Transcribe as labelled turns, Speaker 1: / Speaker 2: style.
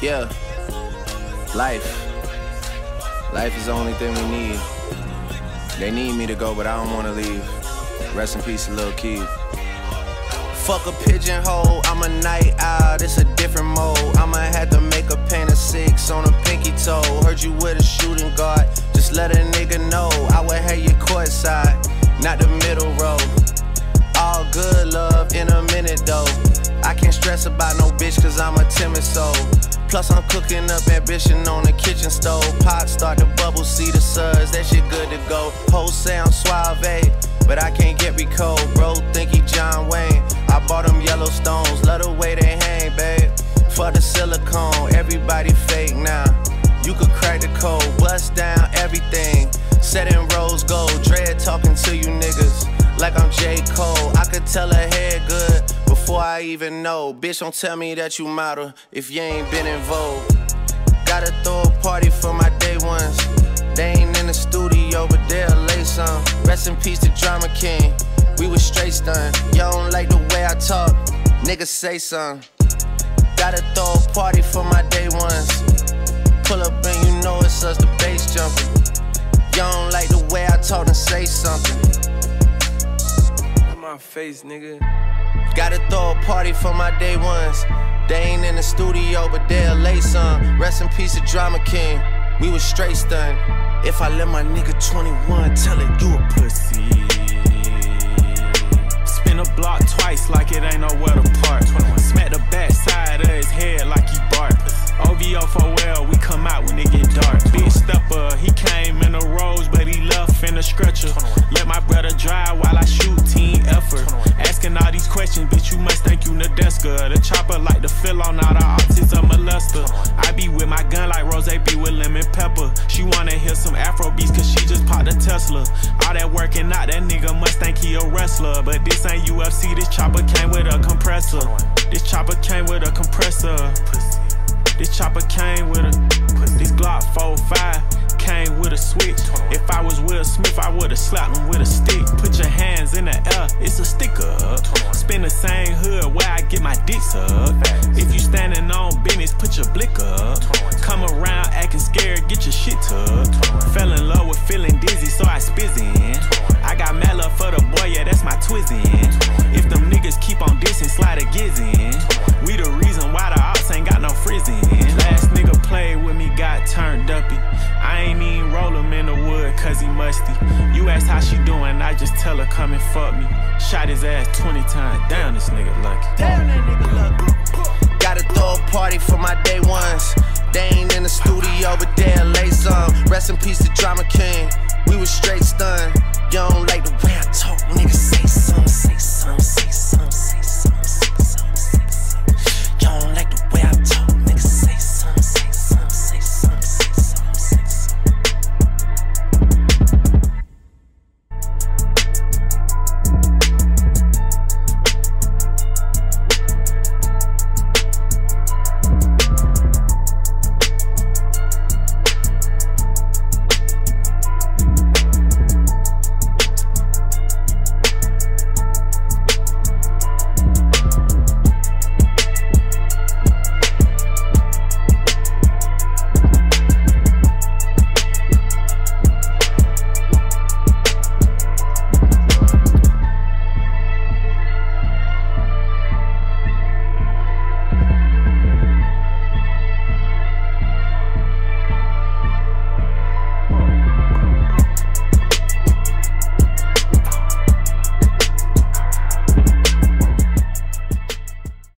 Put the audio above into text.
Speaker 1: Yeah. Life. Life is the only thing we need. They need me to go, but I don't wanna leave. Rest in peace, little Keith. Fuck a pigeonhole, I'm a night owl, it's a different mode. I'ma have to make a paint of six on a pinky toe. Heard you with a shooting guard, stress about no bitch cause I'm a timid soul. Plus I'm cooking up ambition on the kitchen stove. Pot start to bubble, see the suds, that shit good to go. Whole sound suave, but I can't get recalled. Bro, think he John Wayne. I bought them Yellowstones, love the way they hang, babe. For the silicone, everybody fake now. You could crack the code, bust down everything. Set in rose gold, dread talking to you niggas like I'm J. Cole. I could tell her head good before I even know. Bitch, don't tell me that you model if you ain't been in vogue. Gotta throw a party for my day ones. They ain't in the studio, but they'll lay some. Rest in peace to Drama King. We was straight stunned. Y'all don't like the way I talk. Niggas say something. Gotta throw a party for my day ones. Pull up and you know it's us, the bass jumping. Y'all don't like the way I talk and say something.
Speaker 2: In my face, nigga.
Speaker 1: Gotta throw a party for my day ones. They ain't in the studio, but they'll lay some. Rest in peace to Drama King. We was straight stunned. If I let my nigga 21 tell it, you a pussy.
Speaker 3: Spin a block twice like it ain't nowhere to park. Smack the stretcher. Let my brother drive while I shoot team effort. Asking all these questions, bitch, you must think you Nadeska. The chopper like the fill on all the autism molester. I be with my gun like Rose be with lemon pepper. She wanna hear some Afro beats cause she just popped a Tesla. All that working out, that nigga must think he a wrestler. But this ain't UFC, this chopper came with a compressor. This chopper came with a compressor. This chopper came with a this Glock 45 came with a switch. If I was Will Smith, I would've slapped him with a stick. Put your hands in the air, it's a sticker. Spin the same hood where I get my dick sucked. If you standing on business, put your blick up. Come around acting scared, get your shit tucked. Fell in love with feeling dizzy, so I spizzin'. I got mad love for the boy, yeah, that's my twizzin'. If them niggas keep on dissing, cause he musty. You ask how she doing, I just tell her come and fuck me. Shot his ass 20 times. Damn, this nigga lucky.
Speaker 1: Damn, that nigga lucky. Gotta throw a party for my day ones. They ain't in the studio, but they'll lay some. Rest in peace to Drama King. We was straight stunned.